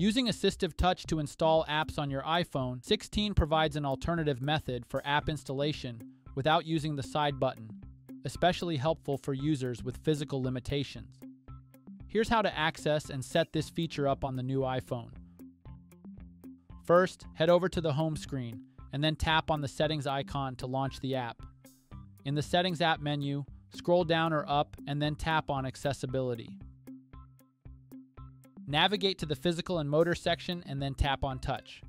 Using Assistive Touch to install apps on your iPhone, 16 provides an alternative method for app installation without using the side button, especially helpful for users with physical limitations. Here's how to access and set this feature up on the new iPhone. First, head over to the home screen and then tap on the settings icon to launch the app. In the Settings app menu, scroll down or up and then tap on Accessibility. Navigate to the Physical and Motor section and then tap on Touch.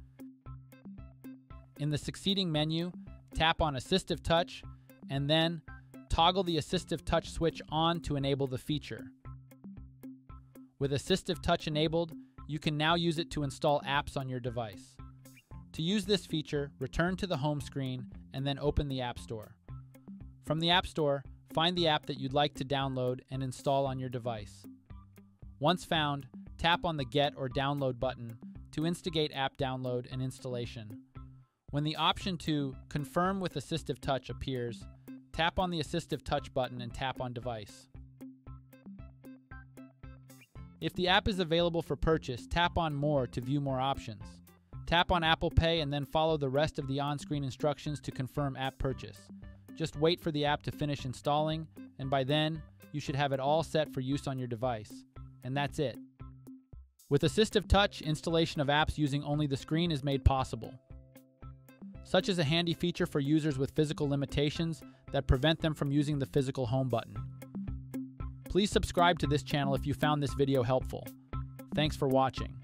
In the succeeding menu, tap on Assistive Touch and then toggle the Assistive Touch switch on to enable the feature. With Assistive Touch enabled, you can now use it to install apps on your device. To use this feature, return to the home screen and then open the App Store. From the App Store, find the app that you'd like to download and install on your device. Once found, tap on the Get or Download button to instigate app download and installation. When the option to Confirm with Assistive Touch appears, tap on the Assistive Touch button and tap on Device. If the app is available for purchase, tap on More to view more options. Tap on Apple Pay and then follow the rest of the on screen instructions to confirm app purchase. Just wait for the app to finish installing, and by then, you should have it all set for use on your device. And that's it. With Assistive Touch, installation of apps using only the screen is made possible. Such is a handy feature for users with physical limitations that prevent them from using the physical home button. Please subscribe to this channel if you found this video helpful. Thanks for watching.